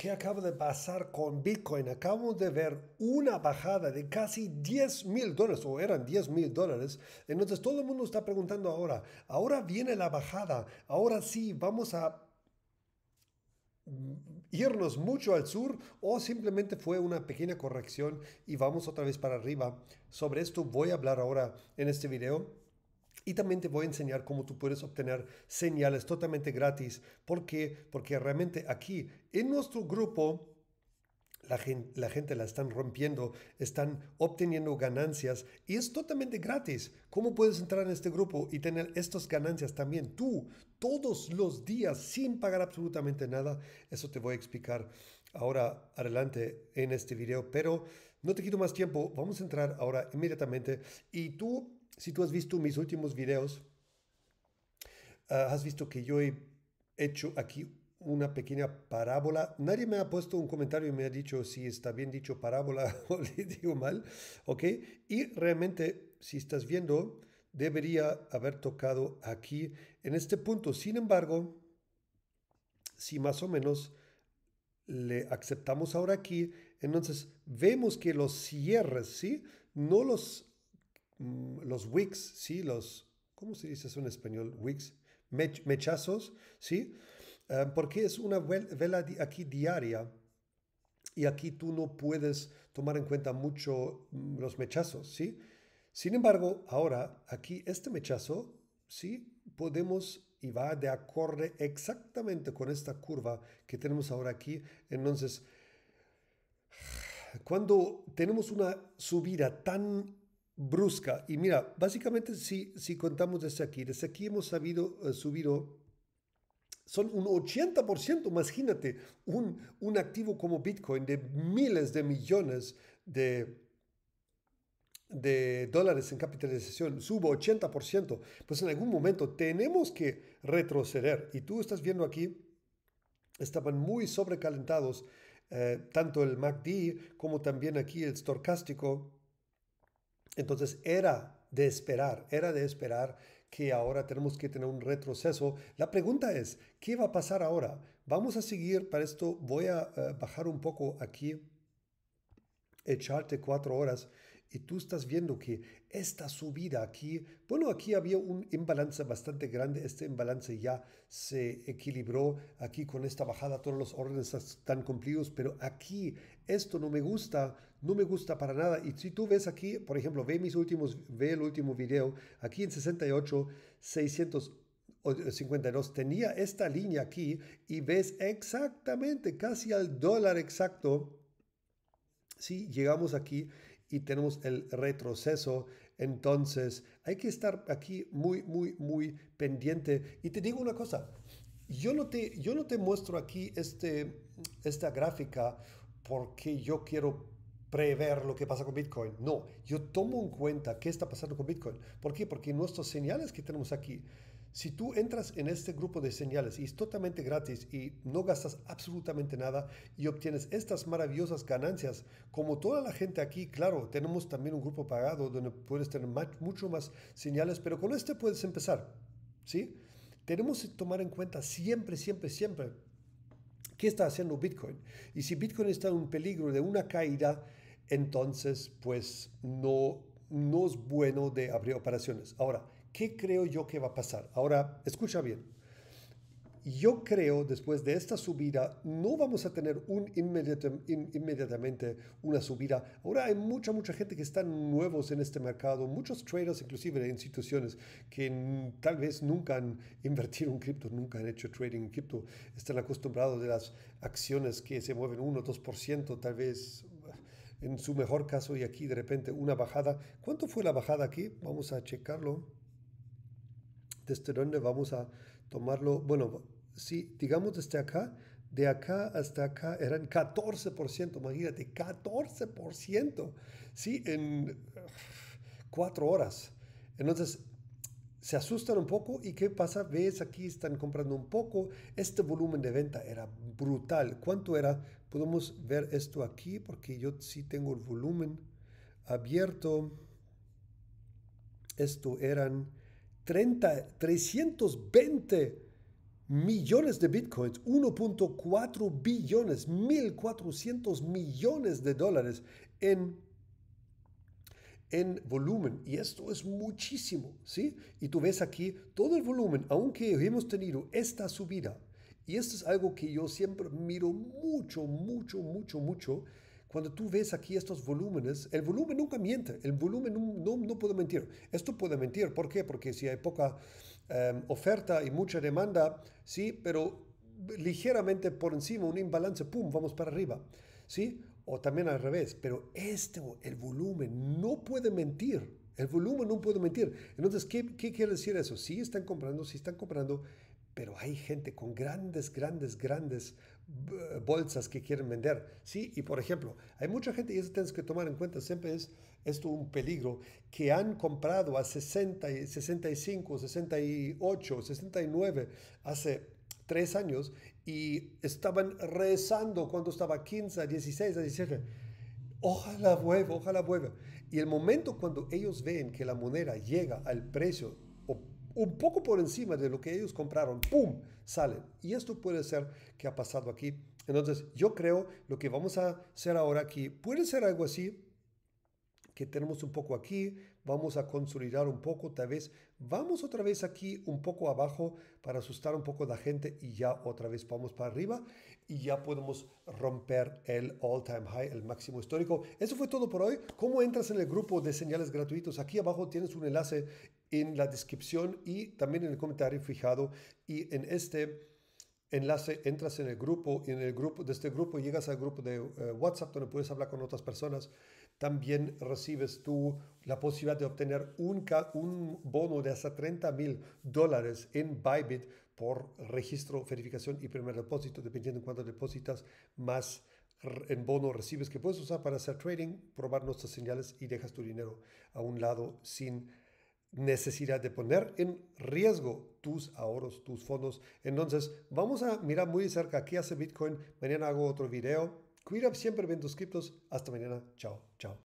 ¿Qué acaba de pasar con Bitcoin? Acabamos de ver una bajada de casi 10 mil dólares, o eran 10 mil dólares. Entonces todo el mundo está preguntando ahora, ahora viene la bajada, ahora sí, vamos a irnos mucho al sur o simplemente fue una pequeña corrección y vamos otra vez para arriba. Sobre esto voy a hablar ahora en este video. Y también te voy a enseñar cómo tú puedes obtener señales totalmente gratis. ¿Por qué? Porque realmente aquí en nuestro grupo la gente, la gente, la están rompiendo, están obteniendo ganancias y es totalmente gratis. ¿Cómo puedes entrar en este grupo y tener estas ganancias también tú todos los días sin pagar absolutamente nada? Eso te voy a explicar ahora adelante en este video, pero no te quito más tiempo. Vamos a entrar ahora inmediatamente y tú si tú has visto mis últimos videos, ah, has visto que yo he hecho aquí una pequeña parábola. Nadie me ha puesto un comentario y me ha dicho si está bien dicho parábola o le digo mal, ¿ok? Y realmente, si estás viendo, debería haber tocado aquí en este punto. Sin embargo, si más o menos le aceptamos ahora aquí, entonces vemos que los cierres, ¿sí? No los los wicks, ¿sí? Los, ¿cómo se dice eso en español? Wicks, mechazos, ¿sí? Ah, porque es una vela aquí diaria y aquí tú no puedes tomar en cuenta mucho mm, los mechazos, ¿sí? Sin embargo, ahora aquí este mechazo, ¿sí? Podemos y va de acorde exactamente con esta curva que tenemos ahora aquí. Entonces, cuando tenemos una subida tan brusca. Y mira, básicamente si, si contamos desde aquí, desde aquí hemos sabido, eh, subido, son un 80%, imagínate, un, un activo como Bitcoin de miles de millones de, de dólares en capitalización, subo 80%, pues en algún momento tenemos que retroceder. Y tú estás viendo aquí, estaban muy sobrecalentados, eh, tanto el MACD como también aquí el storcástico entonces era de esperar, era de esperar que ahora tenemos que tener un retroceso. La pregunta es, ¿qué va a pasar ahora? Vamos a seguir, para esto voy a eh, bajar un poco aquí, echarte cuatro horas y tú estás viendo que esta subida aquí, bueno, aquí había un imbalance bastante grande, este imbalance ya se equilibró aquí con esta bajada, todos los órdenes están cumplidos, pero aquí esto no me gusta, no me gusta para nada. Y si tú ves aquí, por ejemplo, ve mis últimos, ve el último video, aquí en 68, 652 tenía esta línea aquí y ves exactamente, casi al dólar exacto, si llegamos aquí y tenemos el retroceso. Entonces hay que estar aquí muy, muy, muy pendiente. Y te digo una cosa, yo no te, yo no te muestro aquí este, esta gráfica porque yo quiero prever lo que pasa con Bitcoin. No, yo tomo en cuenta qué está pasando con Bitcoin. ¿Por qué? Porque nuestros señales que tenemos aquí si tú entras en este grupo de señales y es totalmente gratis y no gastas absolutamente nada y obtienes estas maravillosas ganancias, como toda la gente aquí, claro, tenemos también un grupo pagado donde puedes tener mucho más señales, pero con este puedes empezar, ¿sí? Tenemos que tomar en cuenta siempre, siempre, siempre qué está haciendo Bitcoin. Y si Bitcoin está en peligro de una caída, entonces pues no, no es bueno de abrir operaciones. Ahora, ¿Qué creo yo que va a pasar? Ahora, escucha bien. Yo creo, después de esta subida, no vamos a tener un inmediatamente una subida. Ahora hay mucha, mucha gente que están nuevos en este mercado, muchos traders, inclusive de instituciones, que tal vez nunca han invertido en cripto, nunca han hecho trading en cripto, están acostumbrados de las acciones que se mueven 1 2%, tal vez en su mejor caso, y aquí de repente una bajada. ¿Cuánto fue la bajada aquí? Vamos a checarlo desde dónde vamos a tomarlo. Bueno, si digamos desde acá, de acá hasta acá eran 14%, imagínate, 14%, ¿sí? En cuatro horas. Entonces, se asustan un poco y ¿qué pasa? Ves aquí están comprando un poco. Este volumen de venta era brutal. ¿Cuánto era? Podemos ver esto aquí porque yo sí tengo el volumen abierto. Esto eran 30, 320 millones de bitcoins, 1.4 billones, 1.400 millones de dólares en, en volumen. Y esto es muchísimo, ¿sí? Y tú ves aquí todo el volumen, aunque hemos tenido esta subida. Y esto es algo que yo siempre miro mucho, mucho, mucho, mucho. Cuando tú ves aquí estos volúmenes, el volumen nunca miente, el volumen no, no, puede mentir. Esto puede mentir, ¿por qué? Porque si hay poca em, oferta y mucha demanda, sí, pero ligeramente por encima, un imbalance, ¡pum!, vamos para arriba, ¿sí? O también al revés, pero este, el volumen no puede mentir, el volumen no puede mentir. Entonces, ¿qué, qué quiere decir eso? Sí están comprando, sí están comprando, pero hay gente con grandes, grandes, grandes bolsas que quieren vender. Sí, y por ejemplo, hay mucha gente, y eso tienes que tomar en cuenta, siempre es esto un peligro, que han comprado a 60, 65, 68, 69 hace tres años y estaban rezando cuando estaba 15, 16, 17. Ojalá vuelva, ojalá vuelva. Y el momento cuando ellos ven que la moneda llega al precio un poco por encima de lo que ellos compraron, ¡pum! salen. Y esto puede ser que ha pasado aquí. Entonces, yo creo lo que vamos a hacer ahora aquí puede ser algo así, que tenemos un poco aquí, vamos a consolidar un poco, tal vez vamos otra vez aquí un poco abajo para asustar un poco a la gente y ya otra vez vamos para arriba y ya podemos romper el all time high, el máximo histórico. Eso fue todo por hoy. ¿Cómo entras en el grupo de señales gratuitos? Aquí abajo tienes un enlace en la descripción y también en el comentario fijado. Y en este enlace entras en el grupo y en el grupo de este grupo llegas al grupo de eh, WhatsApp donde puedes hablar con otras personas. También recibes tú la posibilidad de obtener un, un bono de hasta 30 mil dólares en Bybit por registro, verificación y primer depósito, dependiendo en cuánto depositas, más en bono recibes que puedes usar para hacer trading, probar nuestras señales y dejas tu dinero a un lado sin necesidad de poner en riesgo tus ahorros, tus fondos. Entonces, vamos a mirar muy cerca qué hace Bitcoin. Mañana hago otro video. Cuida siempre bien tus criptos. Hasta mañana. Chao, chao.